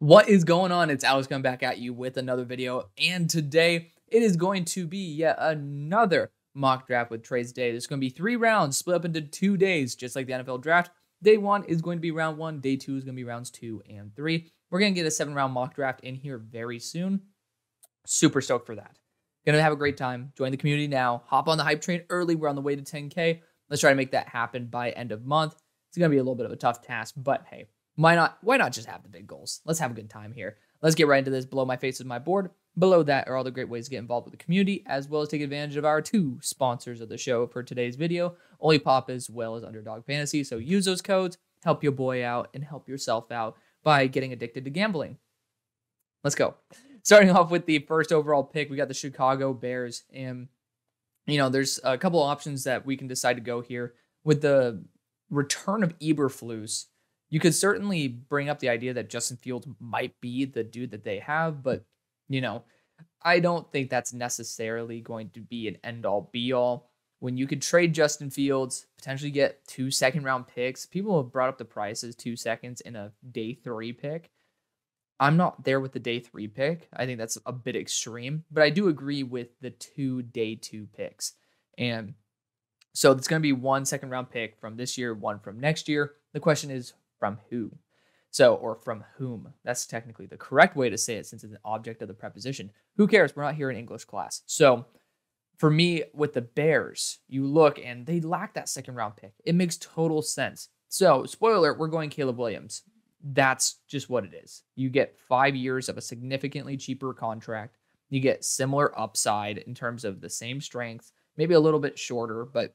What is going on? It's Alex coming back at you with another video. And today it is going to be yet another mock draft with trades day. There's going to be three rounds split up into two days, just like the NFL draft. Day one is going to be round one. Day two is going to be rounds two and three. We're going to get a seven round mock draft in here very soon. Super stoked for that. Gonna have a great time. Join the community now. Hop on the hype train early. We're on the way to 10K. Let's try to make that happen by end of month. It's gonna be a little bit of a tough task, but hey, why not? Why not just have the big goals? Let's have a good time here. Let's get right into this. Below my face is my board. Below that are all the great ways to get involved with the community, as well as take advantage of our two sponsors of the show for today's video, Olipop as well as Underdog Fantasy. So use those codes, help your boy out, and help yourself out by getting addicted to gambling. Let's go. Starting off with the first overall pick, we got the Chicago Bears, and you know, there's a couple options that we can decide to go here with the return of Eberflus you could certainly bring up the idea that Justin Fields might be the dude that they have, but you know, I don't think that's necessarily going to be an end all be all. When you could trade Justin Fields, potentially get two second round picks, people have brought up the prices two seconds in a day three pick. I'm not there with the day three pick. I think that's a bit extreme, but I do agree with the two day two picks. And so it's going to be one second round pick from this year, one from next year. The question is, from who. So, or from whom. That's technically the correct way to say it since it's an object of the preposition. Who cares? We're not here in English class. So, for me, with the Bears, you look and they lack that second round pick. It makes total sense. So, spoiler, we're going Caleb Williams. That's just what it is. You get five years of a significantly cheaper contract. You get similar upside in terms of the same strength, maybe a little bit shorter, but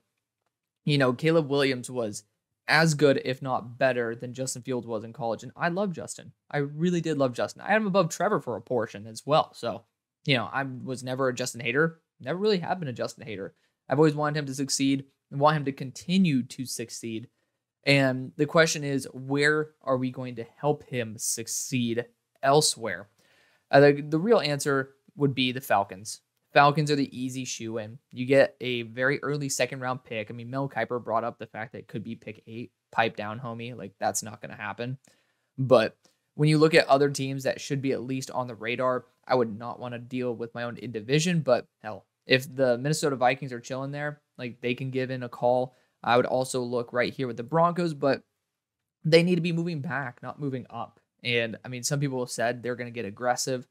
you know, Caleb Williams was as good, if not better, than Justin Fields was in college. And I love Justin. I really did love Justin. I had him above Trevor for a portion as well. So, you know, I was never a Justin hater. Never really have been a Justin hater. I've always wanted him to succeed and want him to continue to succeed. And the question is, where are we going to help him succeed elsewhere? Uh, the, the real answer would be the Falcons. Falcons are the easy shoe in. You get a very early second round pick. I mean, Mel Kiper brought up the fact that it could be pick eight, pipe down, homie. Like, that's not going to happen. But when you look at other teams that should be at least on the radar, I would not want to deal with my own in division. But hell, if the Minnesota Vikings are chilling there, like they can give in a call. I would also look right here with the Broncos, but they need to be moving back, not moving up. And I mean, some people have said they're going to get aggressive.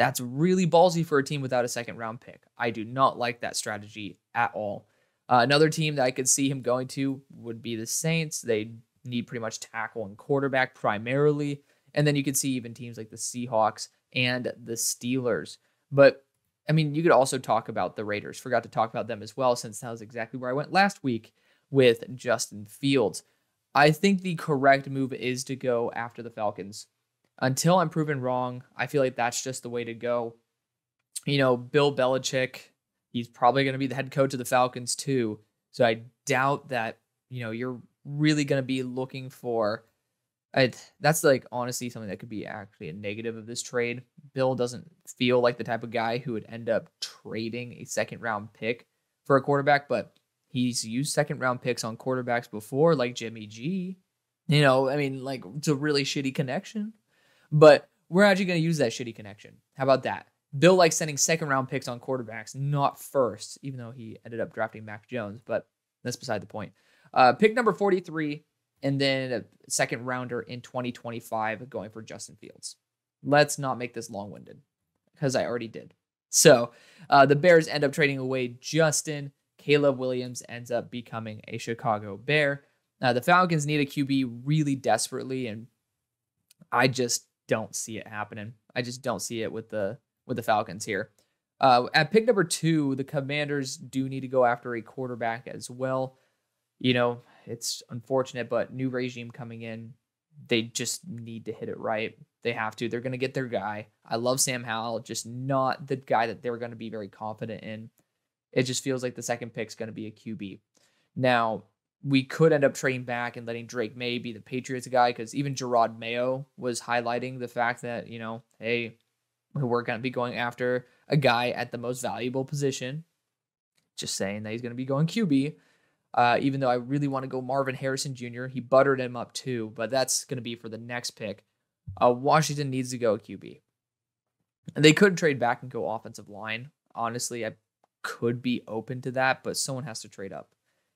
That's really ballsy for a team without a second round pick. I do not like that strategy at all. Uh, another team that I could see him going to would be the Saints. They need pretty much tackle and quarterback primarily. And then you could see even teams like the Seahawks and the Steelers. But I mean, you could also talk about the Raiders. Forgot to talk about them as well, since that was exactly where I went last week with Justin Fields. I think the correct move is to go after the Falcons until I'm proven wrong, I feel like that's just the way to go. You know, Bill Belichick, he's probably going to be the head coach of the Falcons too. So I doubt that, you know, you're really going to be looking for I, that's like honestly something that could be actually a negative of this trade. Bill doesn't feel like the type of guy who would end up trading a second round pick for a quarterback, but he's used second round picks on quarterbacks before, like Jimmy G. You know, I mean, like it's a really shitty connection. But we're actually going to use that shitty connection. How about that? Bill likes sending second round picks on quarterbacks, not first, even though he ended up drafting Mac Jones, but that's beside the point. Uh, pick number 43, and then a second rounder in 2025 going for Justin Fields. Let's not make this long winded because I already did. So uh, the Bears end up trading away Justin. Caleb Williams ends up becoming a Chicago Bear. Uh, the Falcons need a QB really desperately, and I just don't see it happening. I just don't see it with the with the Falcons here. Uh, at pick number two, the Commanders do need to go after a quarterback as well. You know, it's unfortunate, but new regime coming in, they just need to hit it right. They have to. They're going to get their guy. I love Sam Howell, just not the guy that they're going to be very confident in. It just feels like the second pick is going to be a QB. Now, we could end up trading back and letting Drake Maye be the Patriots guy because even Jerod Mayo was highlighting the fact that, you know, hey, we're going to be going after a guy at the most valuable position. Just saying that he's going to be going QB. Uh, even though I really want to go Marvin Harrison Jr., he buttered him up too, but that's going to be for the next pick. Uh, Washington needs to go QB. And they could trade back and go offensive line. Honestly, I could be open to that, but someone has to trade up.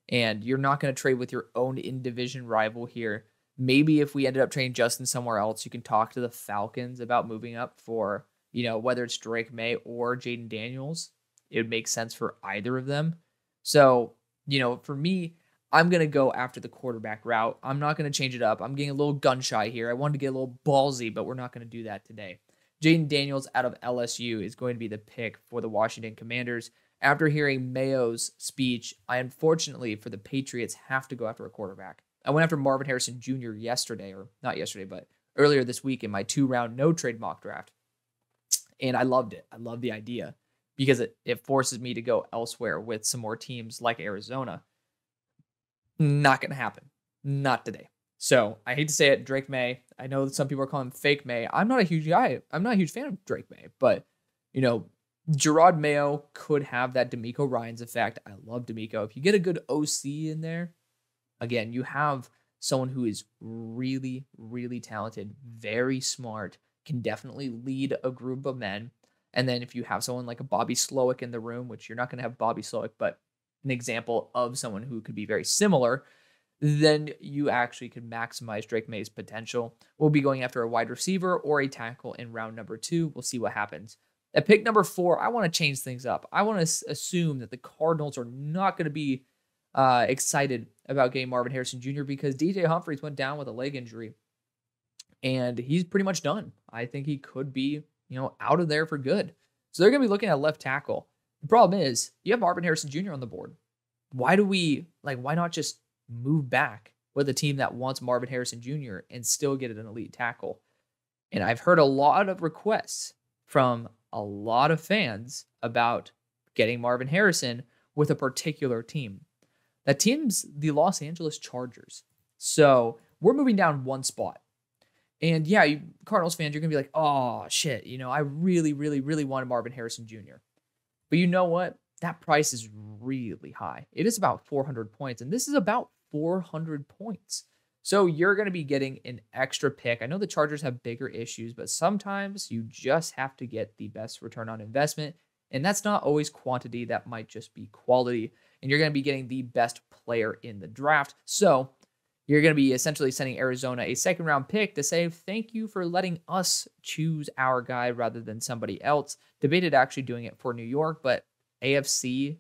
And you're not going to trade with your own in division rival here. Maybe if we ended up trading Justin somewhere else, you can talk to the Falcons about moving up for, you know, whether it's Drake Maye or Jayden Daniels. It would make sense for either of them. So, you know, for me, I'm going to go after the quarterback route. I'm not going to change it up. I'm getting a little gun shy here. I wanted to get a little ballsy, but we're not going to do that today. Jayden Daniels out of LSU is going to be the pick for the Washington Commanders. After hearing Mayo's speech, I unfortunately for the Patriots have to go after a quarterback. I went after Marvin Harrison Jr. yesterday, or not yesterday, but earlier this week in my two round no trade mock draft. And I loved it. I love the idea because it, it forces me to go elsewhere with some more teams like Arizona. Not going to happen. Not today. So I hate to say it, Drake Maye. I know that some people are calling him fake May. I'm not a huge guy. I'm not a huge fan of Drake Maye, but you know, Jerod Mayo could have that DeMeco Ryans effect. I love DeMeco. If you get a good OC in there, again, you have someone who is really, really talented, very smart, can definitely lead a group of men. And then if you have someone like a Bobby Slowik in the room, which you're not going to have Bobby Slowik, but an example of someone who could be very similar, then you actually could maximize Drake Maye's potential. We'll be going after a wide receiver or a tackle in round number two. We'll see what happens. At pick number four, I want to change things up. I want to assume that the Cardinals are not going to be uh, excited about getting Marvin Harrison Jr. because DJ Humphries went down with a leg injury and he's pretty much done. I think he could be, you know, out of there for good. So they're going to be looking at left tackle. The problem is you have Marvin Harrison Jr. on the board. Why do we like? Why not just move back with a team that wants Marvin Harrison Jr. and still get an elite tackle? And I've heard a lot of requests from a lot of fans about getting Marvin Harrison with a particular team. That team's the Los Angeles Chargers. So we're moving down one spot. And yeah, you Cardinals fans, you're gonna be like, oh shit, you know, I really, really, really wanted Marvin Harrison Jr. But you know what? That price is really high. It is about 400 points, and this is about 400 points. So you're going to be getting an extra pick. I know the Chargers have bigger issues, but sometimes you just have to get the best return on investment. And that's not always quantity, that might just be quality. And you're going to be getting the best player in the draft. So you're going to be essentially sending Arizona a second round pick to say, thank you for letting us choose our guy rather than somebody else. Debated actually doing it for New York, but AFC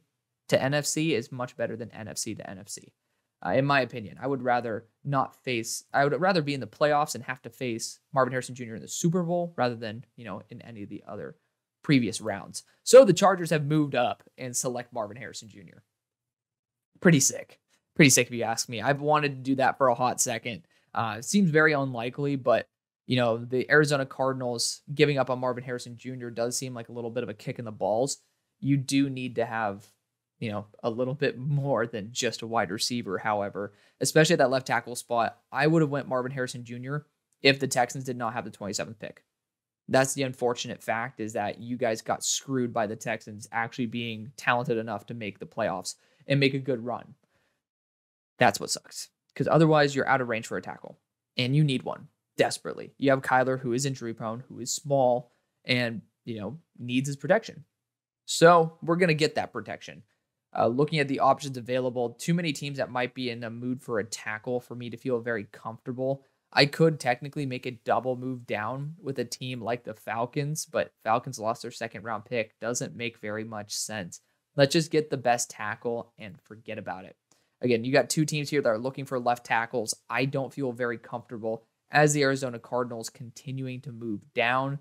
to NFC is much better than NFC to NFC uh, in my opinion. I would rather not face, I would rather be in the playoffs and have to face Marvin Harrison Jr. in the Super Bowl rather than, you know, in any of the other previous rounds. So the Chargers have moved up and select Marvin Harrison Jr. Pretty sick. Pretty sick if you ask me. I've wanted to do that for a hot second. Uh, seems very unlikely, but you know, the Arizona Cardinals giving up on Marvin Harrison Jr. does seem like a little bit of a kick in the balls. You do need to have you know, a little bit more than just a wide receiver. However, especially at that left tackle spot, I would have went Marvin Harrison Jr. if the Texans did not have the 27th pick. That's the unfortunate fact is that you guys got screwed by the Texans actually being talented enough to make the playoffs and make a good run. That's what sucks. Because otherwise, you're out of range for a tackle, and you need one desperately. You have Kyler, who is injury prone, who is small, and you know needs his protection. So we're gonna get that protection. Uh, looking at the options available, too many teams that might be in a mood for a tackle for me to feel very comfortable. I could technically make a double move down with a team like the Falcons, but Falcons lost their second round pick. Doesn't make very much sense. Let's just get the best tackle and forget about it. Again, you got two teams here that are looking for left tackles. I don't feel very comfortable as the Arizona Cardinals continuing to move down.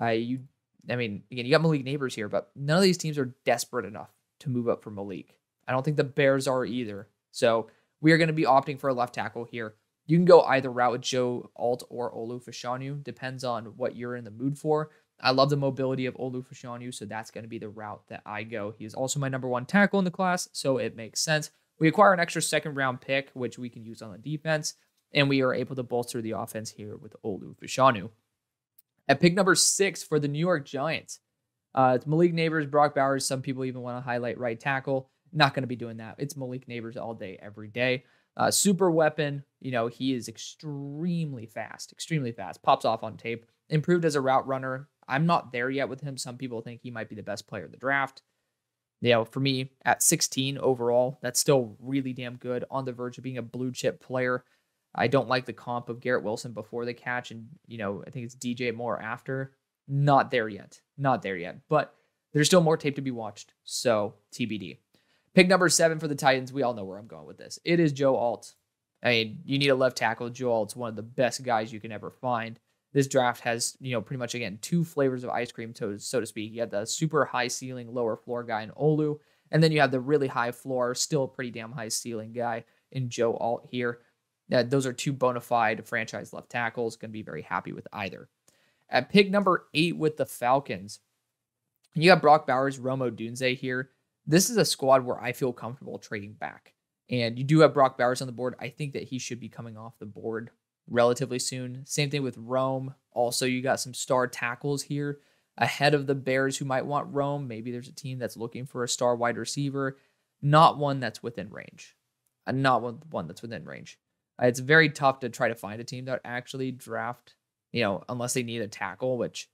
Uh, you, I mean, again, you got Malik Neighbors here, but none of these teams are desperate enough to move up for Malik. I don't think the Bears are either. So we are going to be opting for a left tackle here. You can go either route with Joe Alt or Olu Fashanu. Depends on what you're in the mood for. I love the mobility of Olu Fashanu, so that's going to be the route that I go. He is also my number one tackle in the class, so it makes sense. We acquire an extra second round pick, which we can use on the defense, and we are able to bolster the offense here with Olu Fashanu. At pick number six for the New York Giants, uh, it's Malik Neighbors, Brock Bowers. Some people even want to highlight right tackle. Not going to be doing that. It's Malik Neighbors all day, every day. Uh, super weapon, you know, he is extremely fast, extremely fast, pops off on tape, improved as a route runner. I'm not there yet with him. Some people think he might be the best player of the draft. You know, for me, at 16 overall, that's still really damn good on the verge of being a blue chip player. I don't like the comp of Garrett Wilson before the catch, and you know, I think it's DJ Moore after. Not there yet. Not there yet. But there's still more tape to be watched. So TBD. Pick number seven for the Titans. We all know where I'm going with this. It is Joe Alt. I mean, you need a left tackle. Joe Alt's one of the best guys you can ever find. This draft has, you know, pretty much again two flavors of ice cream, to, so to speak. You have the super high ceiling, lower floor guy in Olu, and then you have the really high floor, still pretty damn high ceiling guy in Joe Alt here. Uh, those are two bona fide franchise left tackles. Going to be very happy with either. At pick number eight with the Falcons, you got Brock Bowers, Rome Odunze here. This is a squad where I feel comfortable trading back. And you do have Brock Bowers on the board. I think that he should be coming off the board relatively soon. Same thing with Rome. Also, you got some star tackles here ahead of the Bears who might want Rome. Maybe there's a team that's looking for a star wide receiver, not one that's within range. Uh, not one, one that's within range. Uh, it's very tough to try to find a team that actually draft, you know, unless they need a tackle, which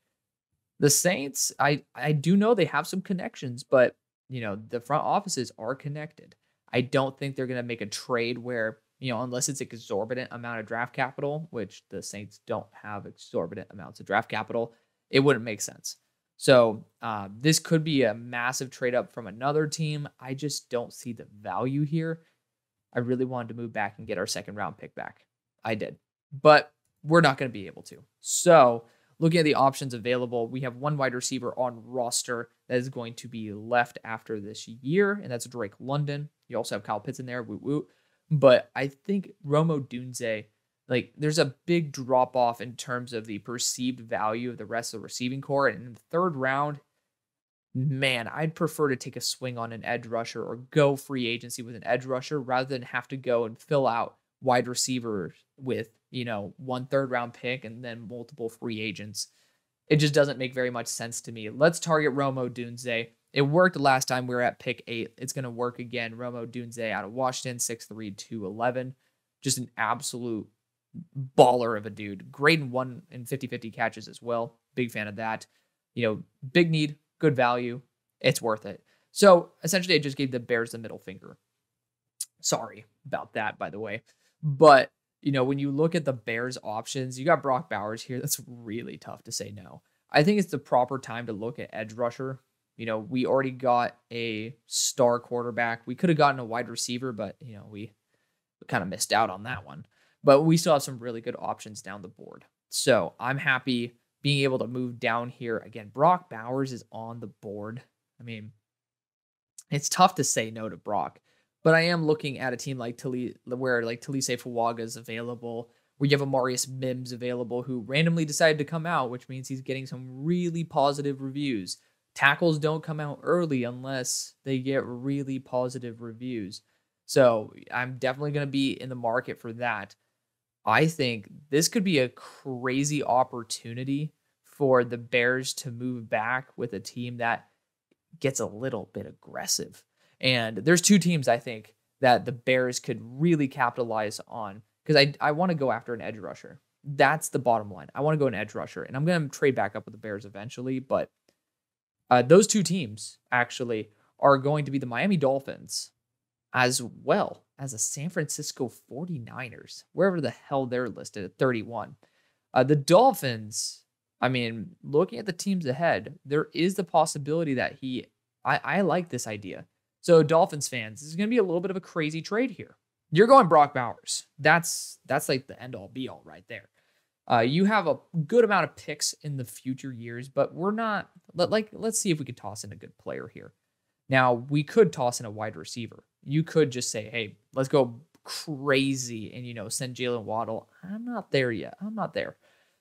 the Saints, I I do know they have some connections, but you know, the front offices are connected. I don't think they're going to make a trade where, you know, unless it's exorbitant amount of draft capital, which the Saints don't have exorbitant amounts of draft capital, it wouldn't make sense. So uh, this could be a massive trade up from another team. I just don't see the value here. I really wanted to move back and get our second round pick back. I did, but we're not going to be able to. So looking at the options available, we have one wide receiver on roster that is going to be left after this year, and that's Drake London. You also have Kyle Pitts in there, woo woo. But I think Rome Odunze, like, there's a big drop off in terms of the perceived value of the rest of the receiving core. And in the third round, man, I'd prefer to take a swing on an edge rusher or go free agency with an edge rusher rather than have to go and fill out wide receivers with, you know, one third round pick and then multiple free agents. It just doesn't make very much sense to me. Let's target Rome Odunze. It worked last time we were at pick eight. It's going to work again. Rome Odunze out of Washington, 6'3, 211. Just an absolute baller of a dude. Great in one and 50 50 catches as well. Big fan of that. You know, big need, good value. It's worth it. So essentially, I just gave the Bears the middle finger. Sorry about that, by the way. But, you know, when you look at the Bears options, you got Brock Bowers here. That's really tough to say no. I think it's the proper time to look at edge rusher. You know, we already got a star quarterback. We could have gotten a wide receiver, but, you know, we we kind of missed out on that one. But we still have some really good options down the board. So I'm happy being able to move down here. Again, Brock Bowers is on the board. I mean, it's tough to say no to Brock. But I am looking at a team like Tali, where like Taliese Fuaga is available, where you have Amarius Mims available, who randomly decided to come out, which means he's getting some really positive reviews. Tackles don't come out early unless they get really positive reviews. So I'm definitely going to be in the market for that. I think this could be a crazy opportunity for the Bears to move back with a team that gets a little bit aggressive. And there's two teams I think that the Bears could really capitalize on because I, I want to go after an edge rusher. That's the bottom line. I want to go an edge rusher, and I'm going to trade back up with the Bears eventually. But uh, those two teams actually are going to be the Miami Dolphins as well as the San Francisco 49ers, wherever the hell they're listed at 31. Uh, the Dolphins, I mean, looking at the teams ahead, there is the possibility that he, I, I like this idea. So Dolphins fans, this is going to be a little bit of a crazy trade here. You're going Brock Bowers. That's that's like the end all be all right there. Uh, you have a good amount of picks in the future years, but we're not let, like let's see if we could toss in a good player here. Now we could toss in a wide receiver. You could just say, hey, let's go crazy and you know send Jaylen Waddle. I'm not there yet. I'm not there.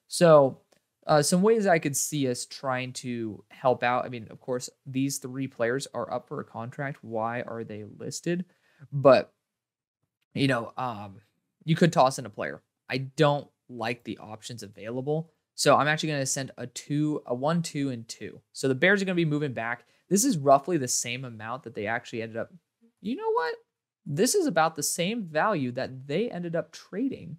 So uh, some ways I could see us trying to help out. I mean, of course, these three players are up for a contract. Why are they listed? But you know, um, you could toss in a player. I don't like the options available, so I'm actually going to send a two, a one, two, and two. So the Bears are going to be moving back. This is roughly the same amount that they actually ended up. You know what? this is about the same value that they ended up trading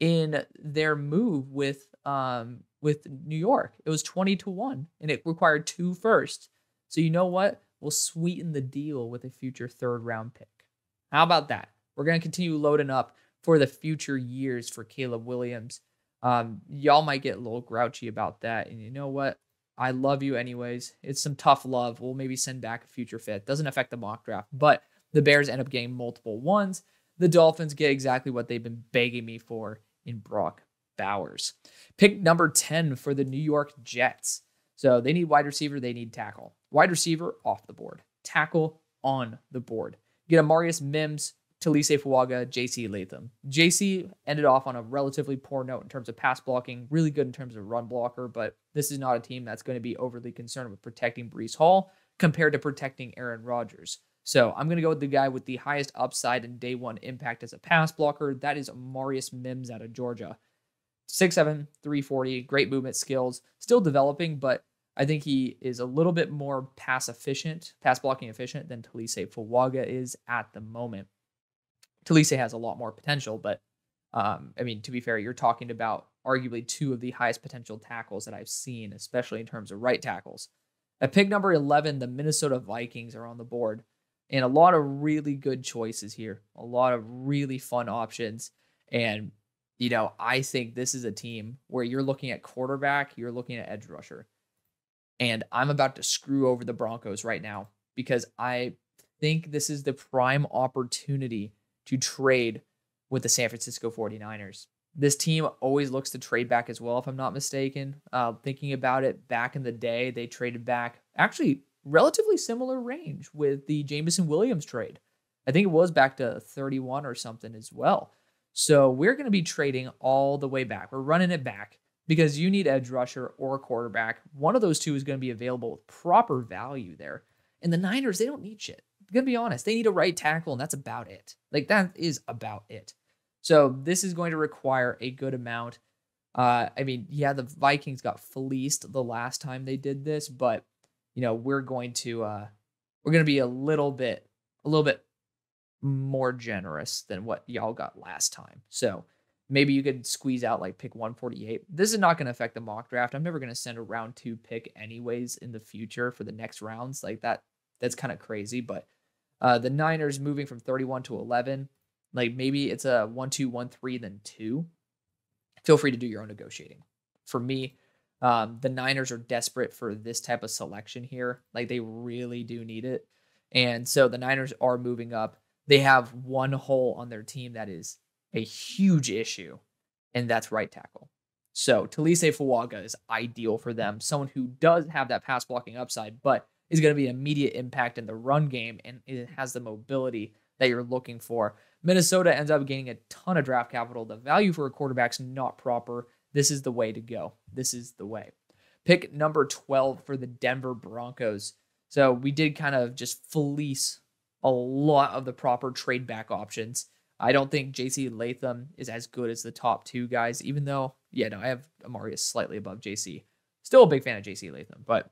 in their move with um with New York. It was 20 to 1 and it required two first. So you know what? We'll sweeten the deal with a future third round pick. How about that? We're going to continue loading up for the future years for Caleb Williams. Um, y'all might get a little grouchy about that. And you know what? I love you anyways. It's some tough love. We'll maybe send back a future fit. Doesn't affect the mock draft, but the Bears end up getting multiple ones. The Dolphins get exactly what they've been begging me for in Brock Bowers. Pick number 10 for the New York Jets. So they need wide receiver, they need tackle. Wide receiver off the board, tackle on the board. You get Amarius Mims, Taliese Fuaga, JC Latham. JC ended off on a relatively poor note in terms of pass blocking, really good in terms of run blocker, but this is not a team that's going to be overly concerned with protecting Breece Hall compared to protecting Aaron Rodgers. So I'm going to go with the guy with the highest upside and day one impact as a pass blocker. That is Amarius Mims out of Georgia. 6'7, 340, great movement skills, still developing, but I think he is a little bit more pass efficient, pass blocking efficient than Taliese Fuaga is at the moment. Taliese has a lot more potential, but um, I mean, to be fair, you're talking about arguably two of the highest potential tackles that I've seen, especially in terms of right tackles. At pick number 11, the Minnesota Vikings are on the board, and a lot of really good choices here, a lot of really fun options. And, you know, I think this is a team where you're looking at quarterback, you're looking at edge rusher. And I'm about to screw over the Broncos right now because I think this is the prime opportunity to trade with the San Francisco 49ers. This team always looks to trade back as well, if I'm not mistaken. Uh, thinking about it, back in the day, they traded back actually relatively similar range with the Jameson Williams trade. I think it was back to 31 or something as well. So we're going to be trading all the way back. We're running it back because you need edge rusher or quarterback. One of those two is going to be available with proper value there. And the Niners, they don't need shit. I'm going to be honest. They need a right tackle, and that's about it. Like, that is about it. So this is going to require a good amount. Uh, I mean, yeah, the Vikings got fleeced the last time they did this, but you know, we're going to uh we're gonna be a little bit a little bit more generous than what y'all got last time. So maybe you could squeeze out like pick 148. This is not going to affect the mock draft. I'm never going to send a round two pick anyways in the future for the next rounds. Like that, that's kind of crazy. But uh, the Niners moving from 31 to 11, like maybe it's a one, two, one, three, then two. Feel free to do your own negotiating. For me, um, the Niners are desperate for this type of selection here. Like they really do need it. And so the Niners are moving up. They have one hole on their team that is a huge issue, and that's right tackle. So Taliese Fuaga is ideal for them. Someone who does have that pass blocking upside, but is going to be an immediate impact in the run game and it has the mobility that you're looking for. Minnesota ends up gaining a ton of draft capital. The value for a quarterback's not proper. This is the way to go. This is the way. Pick number 12 for the Denver Broncos. So we did kind of just fleece a lot of the proper trade back options. I don't think JC Latham is as good as the top two guys, even though, yeah, no, I have Amarius slightly above JC. Still a big fan of JC Latham, but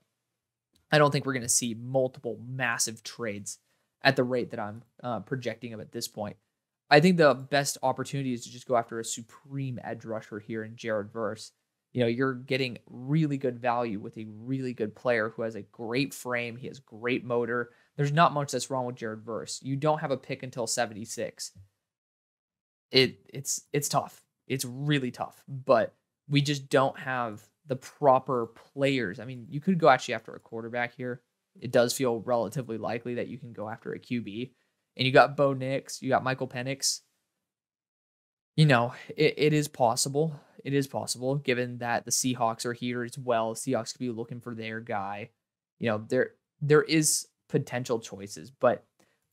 I don't think we're going to see multiple massive trades at the rate that I'm uh, projecting them at this point. I think the best opportunity is to just go after a supreme edge rusher here in Jared Verse. You know, you're getting really good value with a really good player who has a great frame. He has great motor. There's not much that's wrong with Jared Verse. You don't have a pick until 76. It it's it's tough. It's really tough. But we just don't have the proper players. I mean, you could go actually after a quarterback here. It does feel relatively likely that you can go after a QB and you got Bo Nix, you got Michael Penix. You know, it, it is possible. It is possible, given that the Seahawks are here as well. Seahawks could be looking for their guy. You know, there there is potential choices, but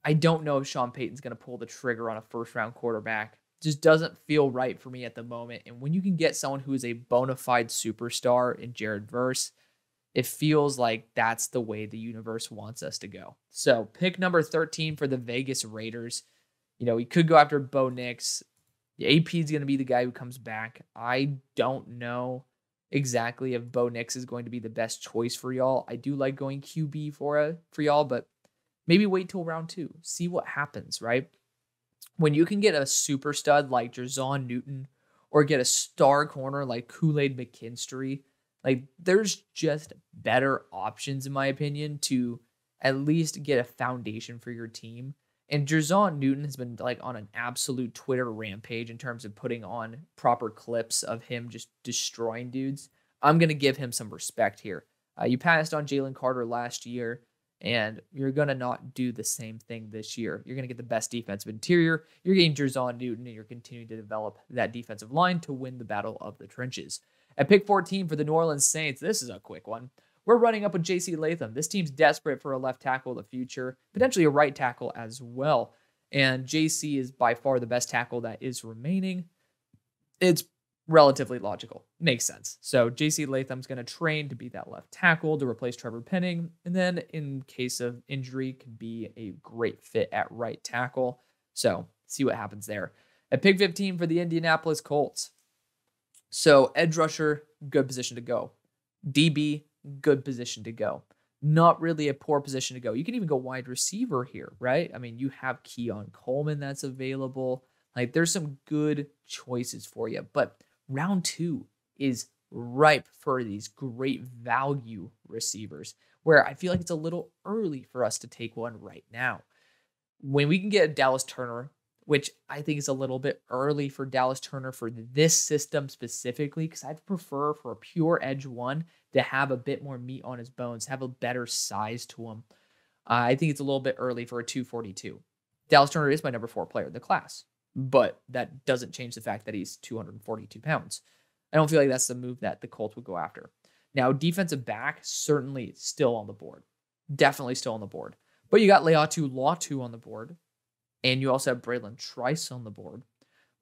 I don't know if Sean Payton's going to pull the trigger on a first round quarterback. Just doesn't feel right for me at the moment. And when you can get someone who is a bona fide superstar in Jared Verse, it feels like that's the way the universe wants us to go. So, pick number 13 for the Vegas Raiders. You know, we could go after Bo Nix. AP is going to be the guy who comes back. I don't know exactly if Bo Nix is going to be the best choice for y'all. I do like going QB for a, for y'all, but maybe wait till round two, see what happens, right? When you can get a super stud like Jer'Zhan Newton or get a star corner like Kool Aid McKinstry, like there's just better options, in my opinion, to at least get a foundation for your team. And Jer'Zhan Newton has been like on an absolute Twitter rampage in terms of putting on proper clips of him just destroying dudes. I'm going to give him some respect here. Uh, you passed on Jalen Carter last year, and you're going to not do the same thing this year. You're going to get the best defensive interior. You're getting Jer'Zhan Newton, and you're continuing to develop that defensive line to win the battle of the trenches. At pick 14 for the New Orleans Saints, this is a quick one. We're running up with J.C. Latham. This team's desperate for a left tackle of the future, potentially a right tackle as well. And J.C. is by far the best tackle that is remaining. It's relatively logical. Makes sense. So J.C. Latham's going to train to be that left tackle to replace Trevor Penning, and then in case of injury, can be a great fit at right tackle. So see what happens there. At pick 15 for the Indianapolis Colts. So edge rusher, good position to go. DB, good position to go. Not really a poor position to go. You can even go wide receiver here, right? I mean, you have Keon Coleman that's available. Like there's some good choices for you, but round two is ripe for these great value receivers where I feel like it's a little early for us to take one right now. When we can get a Dallas Turner, which I think is a little bit early for Dallas Turner for this system specifically, because I'd prefer for a pure edge one to have a bit more meat on his bones, have a better size to him. Uh, I think it's a little bit early for a 242. Dallas Turner is my number four player in the class but that doesn't change the fact that he's 242 pounds. I don't feel like that's the move that the Colts would go after. Now, defensive back, certainly still on the board. Definitely still on the board. But you got Laiatu Latu on the board, and you also have Bralen Trice on the board.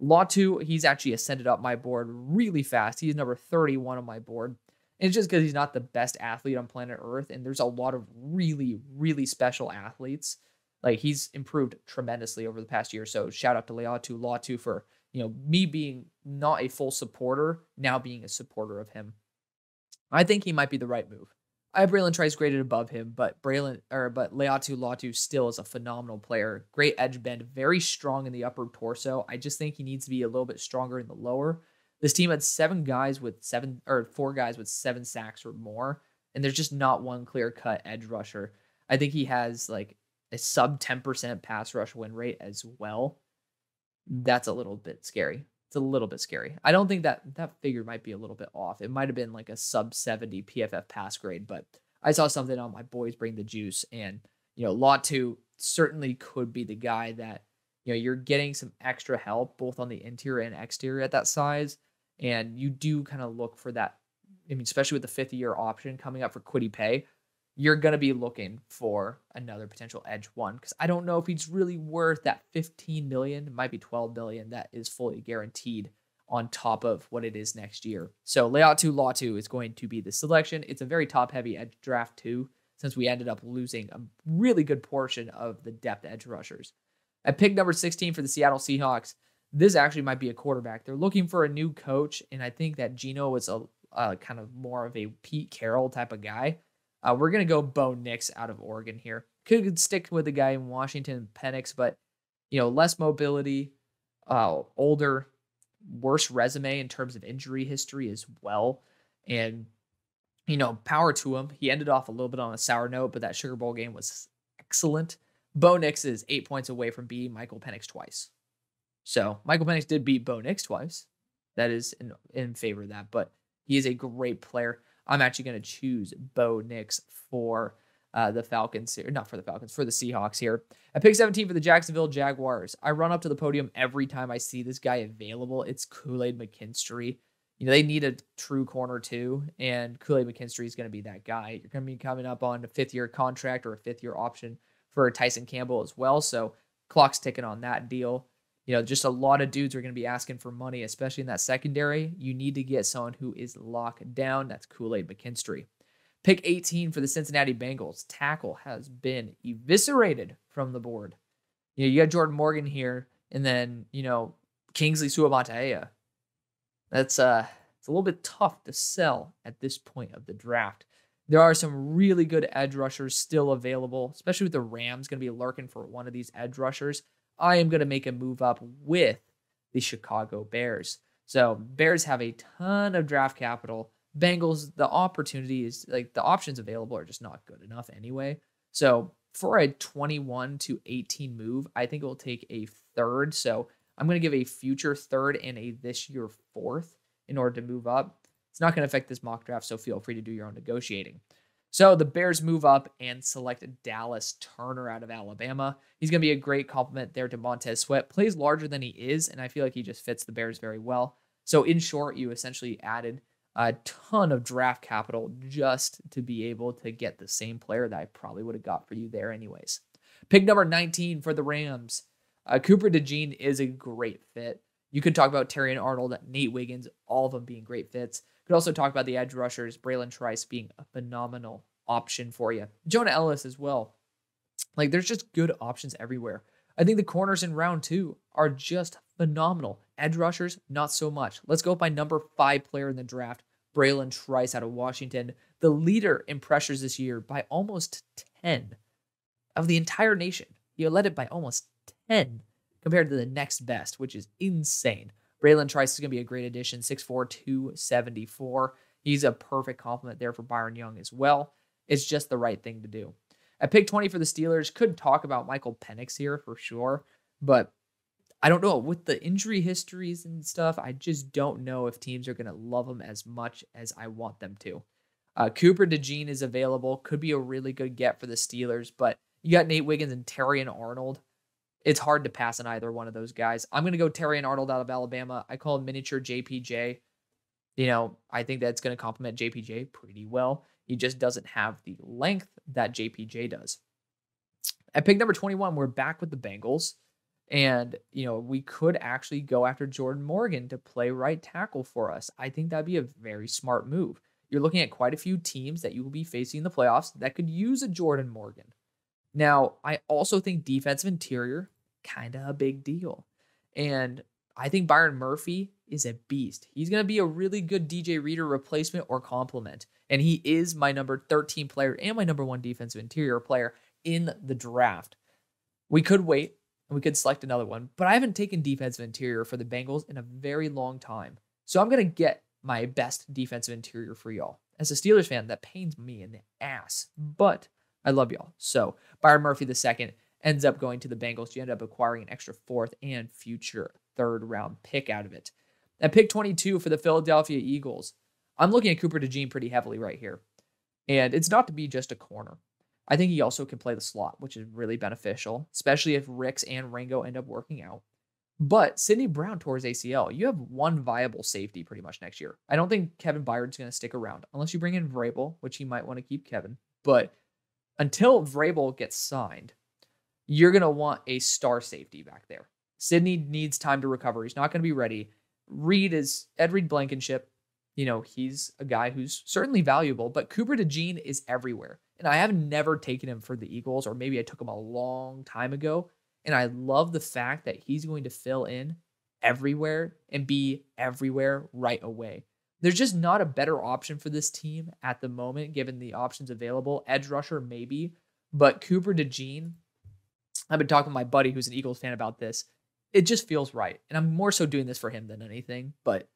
Latu, he's actually ascended up my board really fast. He's number 31 on my board. And it's just because he's not the best athlete on planet Earth, and there's a lot of really, really special athletes like he's improved tremendously over the past year. So shout out to Laiatu Latu for you know me being not a full supporter, now being a supporter of him. I think he might be the right move. I have Bralen Trice graded above him, but Bralen or but Laiatu Latu still is a phenomenal player. Great edge bend, very strong in the upper torso. I just think he needs to be a little bit stronger in the lower. This team had seven guys with seven or four guys with seven sacks or more, and there's just not one clear cut edge rusher. I think he has like a sub 10% pass rush win rate as well, that's a little bit scary. It's a little bit scary. I don't think that that figure might be a little bit off. It might have been like a sub 70 PFF pass grade, but I saw something on my boys bring the juice and you know, Latu certainly could be the guy that you know, you're getting some extra help both on the interior and exterior at that size and you do kind of look for that I mean, especially with the fifth year option coming up for Kwity Paye, you're going to be looking for another potential edge one because I don't know if he's really worth that 15 million, it might be 12 million that is fully guaranteed on top of what it is next year. So Laiatu Latu is going to be the selection. It's a very top heavy edge draft too, since we ended up losing a really good portion of the depth edge rushers. At pick number 16 for the Seattle Seahawks, this actually might be a quarterback. They're looking for a new coach, and I think that Geno was a kind of more of a Pete Carroll type of guy. Uh, we're going to go Bo Nix out of Oregon here. Could stick with the guy in Washington, Penix, but, you know, less mobility, uh, older, worse resume in terms of injury history as well. And, you know, power to him. He ended off a little bit on a sour note, but that Sugar Bowl game was excellent. Bo Nix is eight points away from beating Michael Penix twice. So Michael Penix did beat Bo Nix twice. That is in, in favor of that, but he is a great player. I'm actually going to choose Bo Nix for uh, the Falcons here, not for the Falcons, for the Seahawks here. At pick 17 for the Jacksonville Jaguars, I run up to the podium every time I see this guy available. It's Kool Aid McKinstry. You know, they need a true corner too, and Kool Aid McKinstry is going to be that guy. You're going to be coming up on a fifth year contract or a fifth year option for Tyson Campbell as well. So, clock's ticking on that deal you know, just a lot of dudes are going to be asking for money, especially in that secondary. You need to get someone who is locked down. That's Kool Aid McKinstry. Pick 18 for the Cincinnati Bengals. Tackle has been eviscerated from the board. You know, you got Jordan Morgan here, and then, you know, Kingsley Suamataia. That's uh it's a little bit tough to sell at this point of the draft. There are some really good edge rushers still available, especially with the Rams going to be lurking for one of these edge rushers. I am going to make a move up with the Chicago Bears. So, Bears have a ton of draft capital. Bengals, the opportunities, like the options available, are just not good enough anyway. So, for a 21 to 18 move, I think it will take a third. So, I'm going to give a future third and a this year fourth in order to move up. It's not going to affect this mock draft, so feel free to do your own negotiating. So the Bears move up and select Dallas Turner out of Alabama. He's going to be a great compliment there to Montez Sweat. Plays larger than he is, and I feel like he just fits the Bears very well. So in short, you essentially added a ton of draft capital just to be able to get the same player that I probably would have got for you there anyways. Pick number 19 for the Rams. Uh, Cooper DeJean is a great fit. You could talk about Terrion Arnold, Nate Wiggins, all of them being great fits. Could also talk about the edge rushers, Bralen Trice being a phenomenal option for you. Jonah Elliss as well. Like there's just good options everywhere. I think the corners in round two are just phenomenal. Edge rushers, not so much. Let's go my number five player in the draft, Bralen Trice out of Washington, the leader in pressures this year by almost 10 of the entire nation. He led it by almost 10 compared to the next best, which is insane. Bralen Trice is going to be a great addition, 6'4, 274. He's a perfect complement there for Byron Young as well. It's just the right thing to do. At pick 20 for the Steelers, could talk about Michael Penix here for sure, but I don't know. With the injury histories and stuff, I just don't know if teams are going to love him as much as I want them to. Uh, Cooper DeJean is available, could be a really good get for the Steelers, but you got Nate Wiggins and Terrion Arnold it's hard to pass on either one of those guys. I'm going to go Terrion Arnold out of Alabama. I call him miniature JPJ. You know, I think that's going to complement JPJ pretty well. He just doesn't have the length that JPJ does. At pick number 21, we're back with the Bengals. And, you know, we could actually go after Jordan Morgan to play right tackle for us. I think that'd be a very smart move. You're looking at quite a few teams that you will be facing in the playoffs that could use a Jordan Morgan. Now, I also think defensive interior kind of a big deal. And I think Byron Murphy is a beast. He's going to be a really good DJ Reader replacement or complement. And he is my number 13 player and my number one defensive interior player in the draft. We could wait and we could select another one, but I haven't taken defensive interior for the Bengals in a very long time. So I'm going to get my best defensive interior for y'all. As a Steelers fan, that pains me in the ass, but I love y'all. So Byron Murphy the second ends up going to the Bengals. You end up acquiring an extra fourth and future third round pick out of it. At pick 22 for the Philadelphia Eagles, I'm looking at Cooper DeJean pretty heavily right here. And it's not to be just a corner. I think he also can play the slot, which is really beneficial, especially if Ricks and Ringo end up working out. But Sydney Brown towards ACL, you have one viable safety pretty much next year. I don't think Kevin Byard's going to stick around unless you bring in Vrabel, which he might want to keep Kevin. But until Vrabel gets signed, you're going to want a star safety back there. Sydney needs time to recover. He's not going to be ready. Reed is Ed Reed Blankenship. You know, he's a guy who's certainly valuable, but Cooper DeJean is everywhere. And I have never taken him for the Eagles, or maybe I took him a long time ago. And I love the fact that he's going to fill in everywhere and be everywhere right away. There's just not a better option for this team at the moment, given the options available. Edge rusher, maybe, but Cooper DeJean I've been talking to my buddy who's an Eagles fan about this. It just feels right. And I'm more so doing this for him than anything, but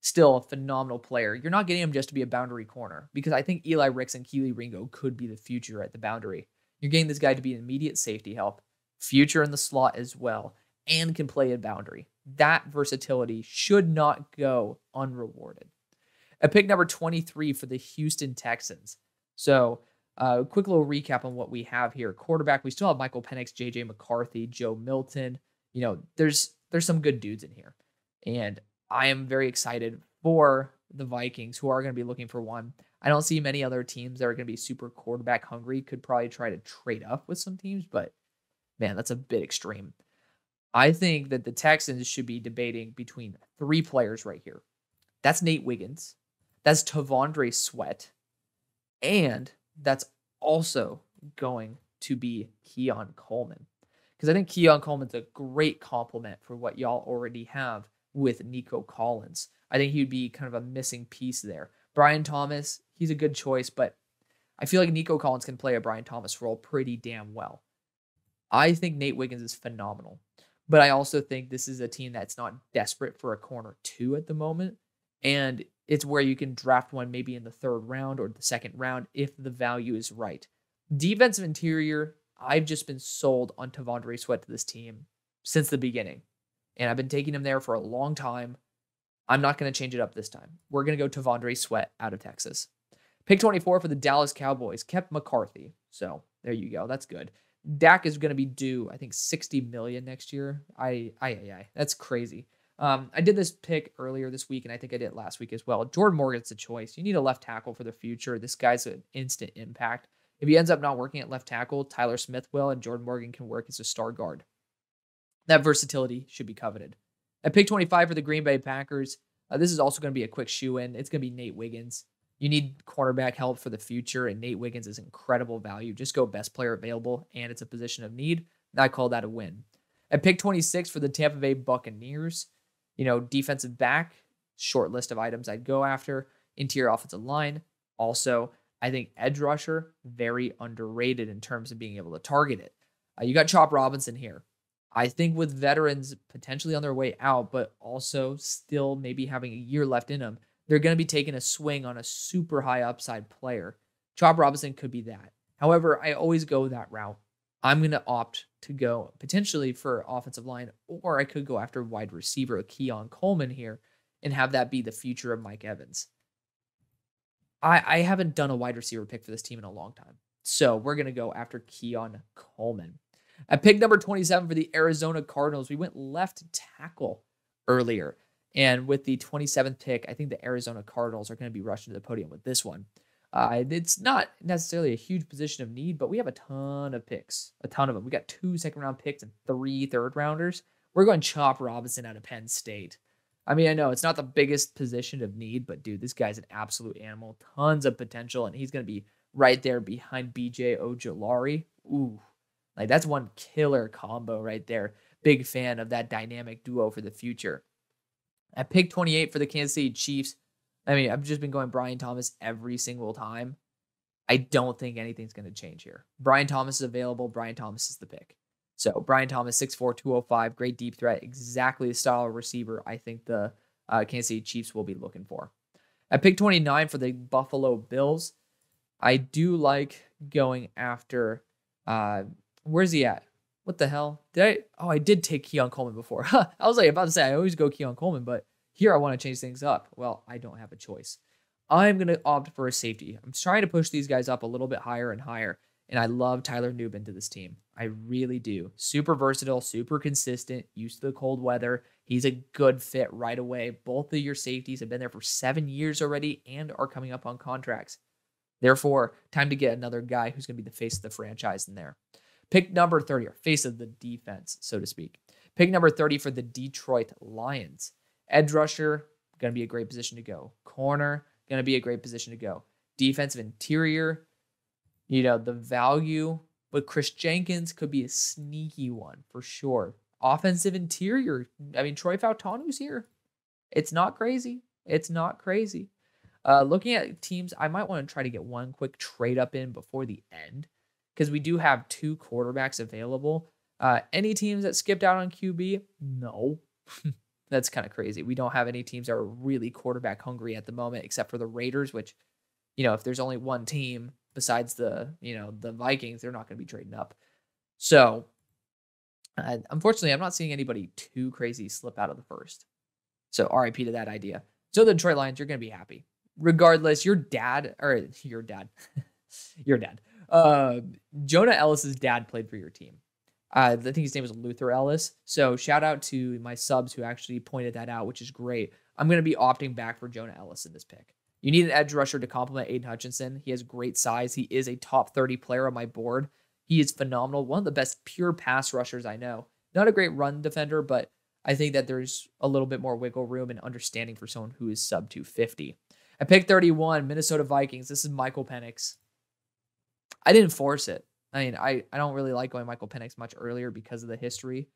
still a phenomenal player. You're not getting him just to be a boundary corner because I think Eli Ricks and Kelee Ringo could be the future at the boundary. You're getting this guy to be an immediate safety help, future in the slot as well, and can play a boundary. That versatility should not go unrewarded. At pick number 23 for the Houston Texans. So uh, quick little recap on what we have here. Quarterback, we still have Michael Penix, JJ McCarthy, Joe Milton. You know, there's there's some good dudes in here. And I am very excited for the Vikings who are going to be looking for one. I don't see many other teams that are going to be super quarterback hungry. Could probably try to trade up with some teams, but man, that's a bit extreme. I think that the Texans should be debating between three players right here. That's Nate Wiggins. That's T'Vondre Sweat. And that's also going to be Keon Coleman. Because I think Keon Coleman's a great complement for what y'all already have with Nico Collins. I think he'd be kind of a missing piece there. Brian Thomas, he's a good choice, but I feel like Nico Collins can play a Brian Thomas role pretty damn well. I think Nate Wiggins is phenomenal. But I also think this is a team that's not desperate for a corner two at the moment. And it's where you can draft one maybe in the third round or the second round if the value is right. Defensive interior, I've just been sold on T'Vondre Sweat to this team since the beginning. And I've been taking him there for a long time. I'm not going to change it up this time. We're going to go T'Vondre Sweat out of Texas. Pick 24 for the Dallas Cowboys kept McCarthy. So there you go. That's good. Dak is going to be due, I think, 60 million next year. I, I, I, I that's crazy. Um, I did this pick earlier this week, and I think I did last week as well. Jordan Morgan's a choice. You need a left tackle for the future. This guy's an instant impact. If he ends up not working at left tackle, Tyler Smith will, and Jordan Morgan can work as a star guard. That versatility should be coveted. At pick 25 for the Green Bay Packers, uh, this is also going to be a quick shoe in. It's going to be Nate Wiggins. You need cornerback help for the future, and Nate Wiggins is incredible value. Just go best player available, and it's a position of need. I call that a win. At pick 26 for the Tampa Bay Buccaneers, you know, defensive back, short list of items I'd go after. Interior offensive line, also, I think edge rusher, very underrated in terms of being able to target it. Uh, you got Chop Robinson here. I think with veterans potentially on their way out, but also still maybe having a year left in them, they're going to be taking a swing on a super high upside player. Chop Robinson could be that. However, I always go that route. I'm going to opt to go potentially for offensive line, or I could go after wide receiver, Keon Coleman here, and have that be the future of Mike Evans. I, I haven't done a wide receiver pick for this team in a long time. So we're going to go after Keon Coleman. At pick number 27 for the Arizona Cardinals, we went left tackle earlier. And with the 27th pick, I think the Arizona Cardinals are going to be rushing to the podium with this one. Uh, it's not necessarily a huge position of need, but we have a ton of picks, a ton of them. We got two second round picks and three third rounders. We're going Chop Robinson out of Penn State. I mean, I know it's not the biggest position of need, but dude, this guy's an absolute animal, tons of potential, and he's going to be right there behind BJ Ojulari. Ooh, like that's one killer combo right there. Big fan of that dynamic duo for the future. At pick 28 for the Kansas City Chiefs, I mean, I've just been going Brian Thomas every single time. I don't think anything's going to change here. Brian Thomas is available. Brian Thomas is the pick. So Brian Thomas, 6'4", 205, great deep threat, exactly the style of receiver I think the uh, Kansas City Chiefs will be looking for. At pick 29 for the Buffalo Bills, I do like going after, uh, where's he at? What the hell? Did I? Oh, I did take Keon Coleman before. I was like about to say I always go Keon Coleman, but here I want to change things up. Well, I don't have a choice. I'm gonna opt for a safety. I'm trying to push these guys up a little bit higher and higher, and I love Tyler Nubin to this team. I really do. Super versatile, super consistent, used to the cold weather. He's a good fit right away. Both of your safeties have been there for seven years already and are coming up on contracts. Therefore, time to get another guy who's going to be the face of the franchise in there. Pick number 30, or face of the defense, so to speak. Pick number 30 for the Detroit Lions. Edge rusher, going to be a great position to go. Corner, going to be a great position to go. Defensive interior, you know, the value but Kris Jenkins could be a sneaky one for sure. Offensive interior, I mean, Troy Fautanu's here. It's not crazy. It's not crazy. Uh, looking at teams, I might want to try to get one quick trade up in before the end because we do have two quarterbacks available. Uh, any teams that skipped out on QB? No. That's kind of crazy. We don't have any teams that are really quarterback hungry at the moment, except for the Raiders, which, you know, if there's only one team besides the, you know, the Vikings, they're not going to be trading up. So, uh, unfortunately, I'm not seeing anybody too crazy slip out of the first. So, RIP to that idea. So, the Detroit Lions, you're going to be happy. Regardless, your dad, or your dad, your dad, uh, Jonah Elliss's dad played for your team. Uh, I think his name was Luther Elliss. So shout out to my subs who actually pointed that out, which is great. I'm going to be opting back for Jonah Elliss in this pick. You need an edge rusher to complement Aidan Hutchinson. He has great size. He is a top 30 player on my board. He is phenomenal. One of the best pure pass rushers I know. Not a great run defender, but I think that there's a little bit more wiggle room and understanding for someone who is sub 250. At pick 31, Minnesota Vikings. This is Michael Penix. I didn't force it. I mean, I, I don't really like going Michael Penix much earlier because of the history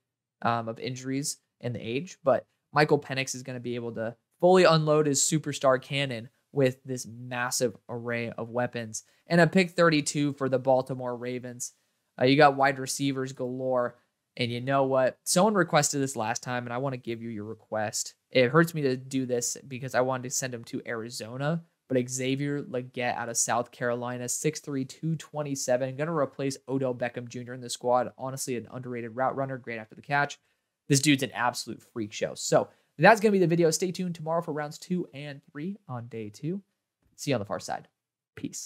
um, of injuries and the age, but Michael Penix is going to be able to fully unload his superstar cannon with this massive array of weapons. And a pick 32 for the Baltimore Ravens. Uh, you got wide receivers galore. And you know what? Someone requested this last time, and I want to give you your request. It hurts me to do this because I wanted to send him to Arizona, but Xavier Legette out of South Carolina, 6'3, 227, going to replace Odell Beckham Jr. in the squad. Honestly, an underrated route runner, great after the catch. This dude's an absolute freak show. So that's going to be the video. Stay tuned tomorrow for rounds two and three on day two. See you on the far side. Peace.